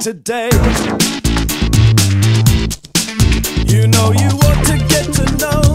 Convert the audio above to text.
today. You know you want to get to know